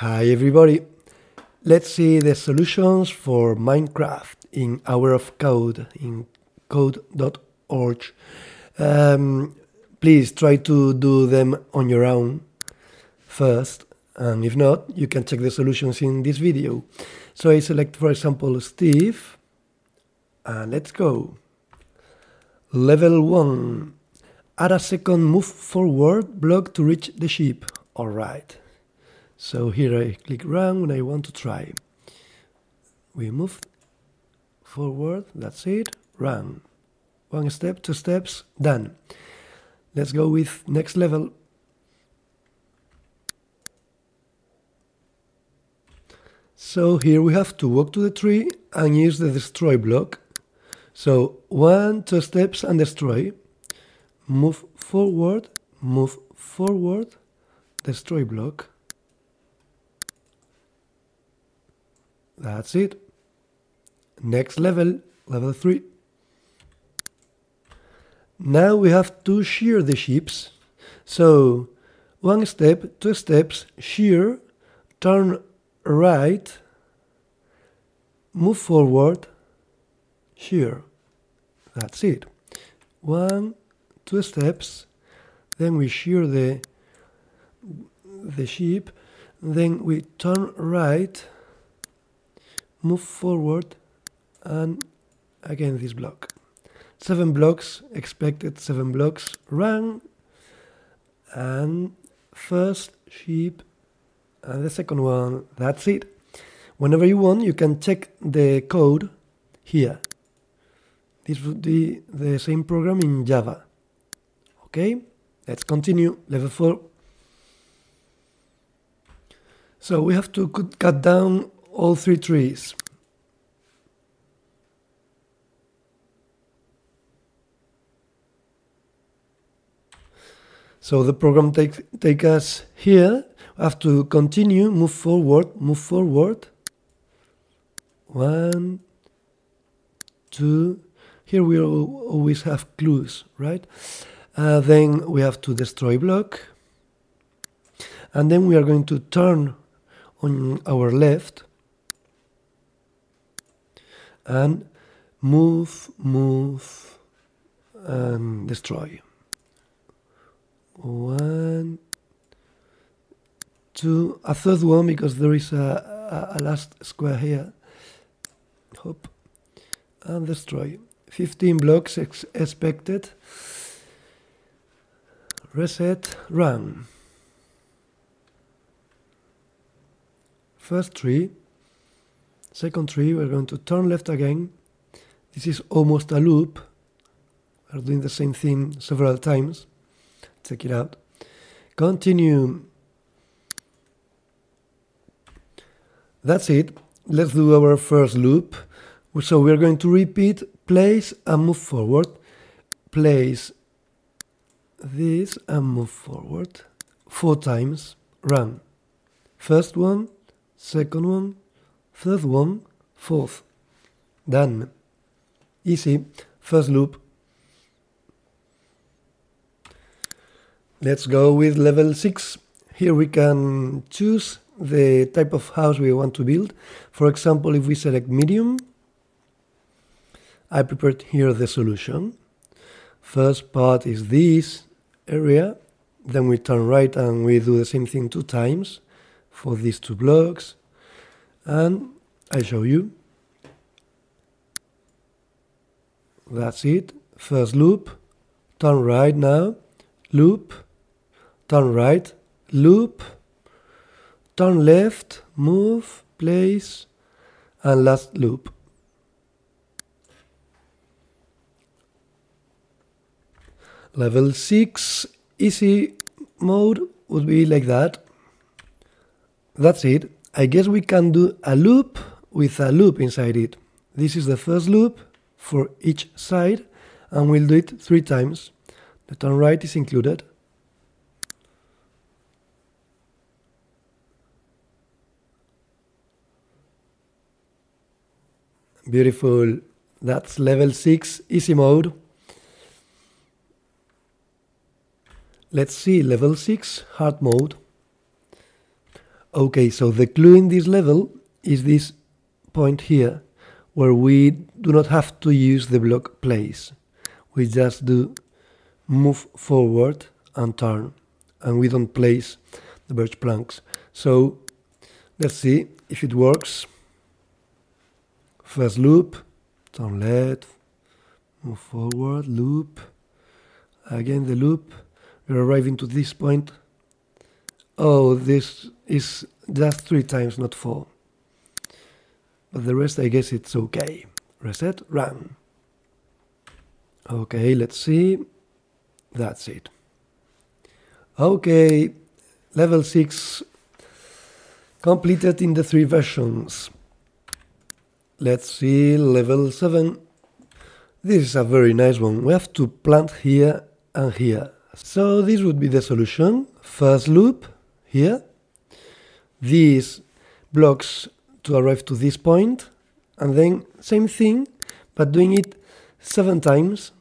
Hi everybody! Let's see the solutions for Minecraft in Hour of Code in code.org. Um, please try to do them on your own first and if not you can check the solutions in this video. So I select for example Steve and let's go. Level 1 Add a second move forward block to reach the ship. Alright. So here I click run when I want to try. We move forward, that's it, run. One step, two steps, done. Let's go with next level. So here we have to walk to the tree and use the destroy block. So one, two steps and destroy. Move forward, move forward, destroy block. That's it. Next level, level 3. Now we have to shear the ships. So one step, two steps, shear, turn right, move forward, shear. That's it. One, two steps, then we shear the the ship, then we turn right, move forward and again this block. Seven blocks, expected seven blocks, run and first sheep and the second one, that's it. Whenever you want, you can check the code here. This would be the same program in Java. Okay, let's continue, level 4. So we have to cut down all three trees. So the program take, take us here. We have to continue, move forward, move forward. One, two. Here we always have clues, right? Uh, then we have to destroy block. And then we are going to turn on our left and move, move, and destroy. One, two, a third one because there is a, a, a last square here. Hop, and destroy. 15 blocks ex expected. Reset, run. First tree, second tree, we're going to turn left again. This is almost a loop. We're doing the same thing several times. Check it out. Continue. That's it. Let's do our first loop. So we're going to repeat place and move forward. Place this and move forward. Four times. Run. First one, second one, third one, fourth. Done. Easy. First loop. Let's go with level 6. Here we can choose the type of house we want to build. For example, if we select medium, I prepared here the solution. First part is this area, then we turn right and we do the same thing two times for these two blocks, and I show you. That's it. First loop, turn right now, loop, turn right, loop, turn left, move, place, and last loop. Level 6 easy mode would be like that. That's it. I guess we can do a loop with a loop inside it. This is the first loop for each side and we'll do it three times. The turn right is included. Beautiful. That's level 6 easy mode. Let's see level 6 hard mode. Okay, so the clue in this level is this point here, where we do not have to use the block place. We just do move forward and turn, and we don't place the birch planks. So let's see if it works. First loop, turn left, move forward, loop, again the loop, we're arriving to this point. Oh, this is just three times, not four. But the rest, I guess it's okay. Reset, run. Okay, let's see. That's it. Okay, level 6 completed in the three versions. Let's see level 7. This is a very nice one. We have to plant here and here. So this would be the solution. First loop here. These blocks to arrive to this point and then same thing but doing it seven times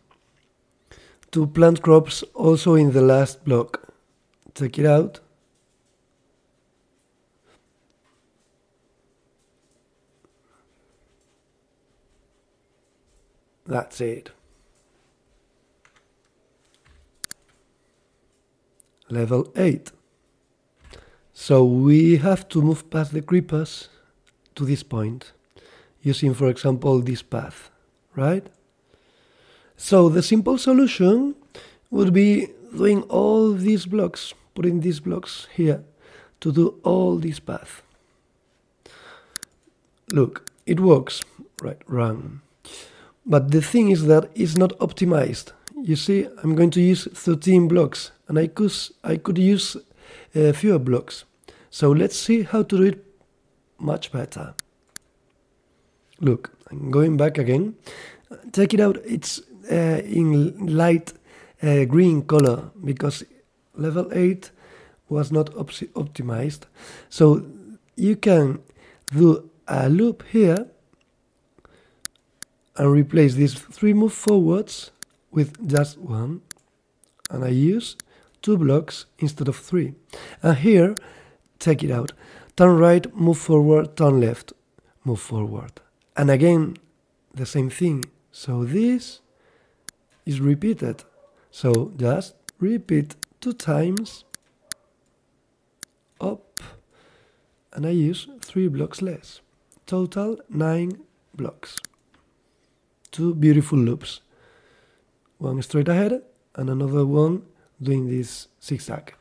to plant crops also in the last block. Check it out. That's it. Level 8. So we have to move past the creepers to this point using, for example, this path, right? So the simple solution would be doing all these blocks, putting these blocks here to do all this path. Look, it works, right, run. But the thing is that it's not optimized. You see, I'm going to use 13 blocks and I could, I could use uh, fewer blocks. So let's see how to do it much better. Look, I'm going back again. Check it out. It's uh, in light uh, green color because level 8 was not op optimized. So you can do a loop here and replace these three move forwards with just one and I use two blocks instead of three. And here, take it out. Turn right, move forward, turn left, move forward. And again, the same thing. So this is repeated. So just repeat two times up and I use three blocks less. Total nine blocks. Two beautiful loops. One straight ahead and another one doing this zigzag.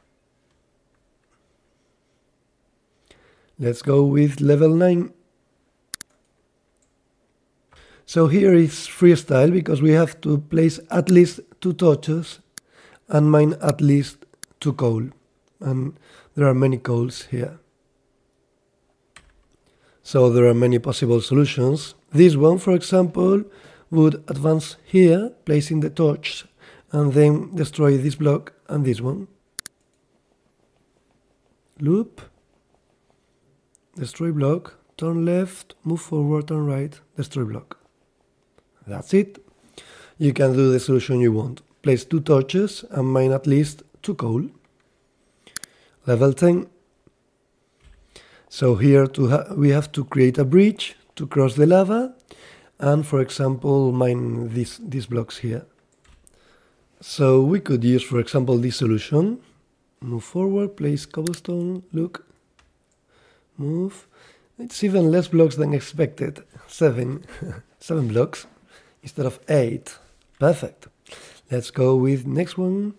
Let's go with level 9. So here is freestyle because we have to place at least two torches and mine at least two coal. And there are many coals here. So there are many possible solutions. This one, for example, would advance here, placing the torch, and then destroy this block and this one. Loop, destroy block, turn left, move forward, turn right, destroy block. That's it. You can do the solution you want. Place two torches and mine at least two coal. Level 10. So here ha we have to create a bridge to cross the lava and for example mine these, these blocks here. So we could use for example this solution. Move forward, place cobblestone, look, move. It's even less blocks than expected. Seven, seven blocks instead of 8. Perfect. Let's go with next one.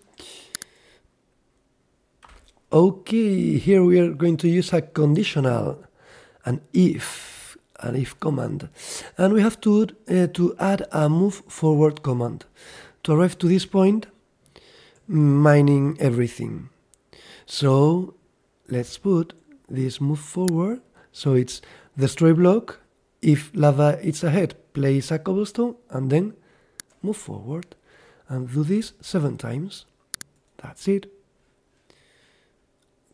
Okay, here we are going to use a conditional, an if, an if command. And we have to, uh, to add a move forward command. To arrive to this point, mining everything. So let's put this move forward. So it's destroy block if lava is ahead, place a cobblestone and then move forward and do this seven times. That's it.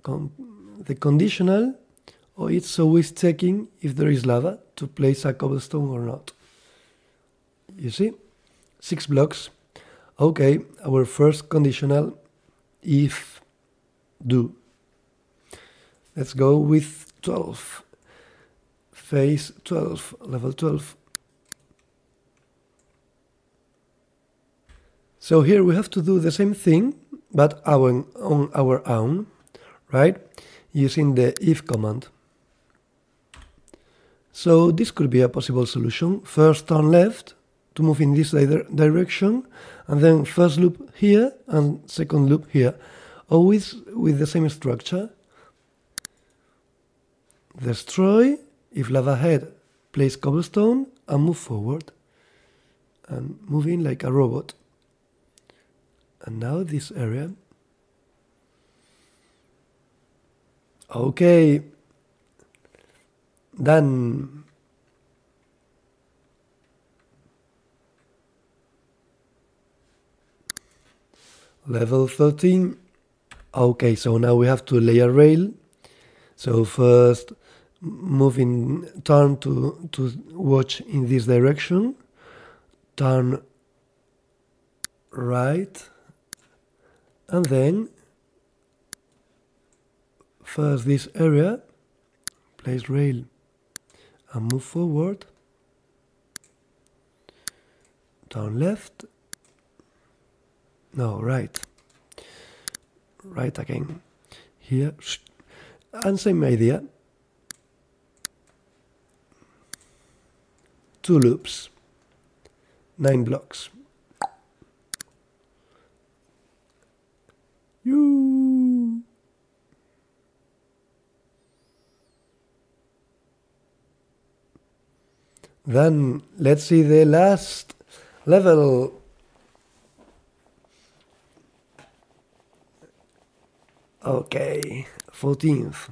Con the conditional, or oh, it's always checking if there is lava to place a cobblestone or not. You see? Six blocks. Okay, our first conditional if do. Let's go with 12. Phase 12, level 12. So here we have to do the same thing, but our, on our own, right? Using the if command. So this could be a possible solution. First turn left to move in this direction, and then first loop here and second loop here, always with the same structure. Destroy, if lava head, place cobblestone and move forward. And move in like a robot. And now this area. Okay. Done. Level 13. Okay, so now we have to lay a rail. So first moving turn to to watch in this direction turn right and then first this area place rail and move forward turn left no right. Right again. Here and same idea. Two loops. Nine blocks. You then let's see the last level okay 14th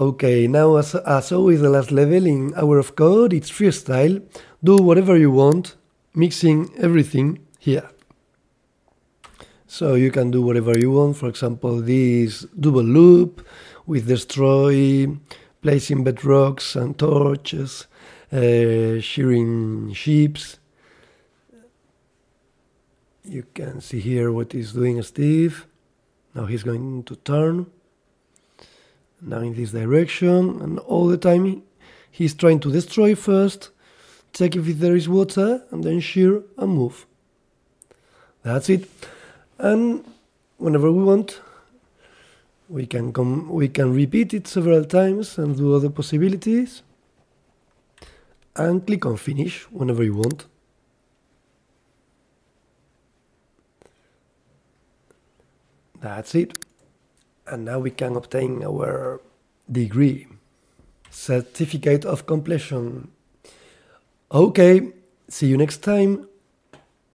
Okay, now as, as always the last level in Hour of Code, it's freestyle. Do whatever you want, mixing everything here. So you can do whatever you want, for example, this double loop with destroy, placing bedrocks and torches, uh, shearing sheeps. You can see here what he's doing Steve. Now he's going to turn. Now in this direction and all the time he's trying to destroy first check if there is water and then shear and move. That's it. And whenever we want we can come we can repeat it several times and do other possibilities. And click on finish whenever you want that's it. And now we can obtain our degree certificate of completion. Okay see you next time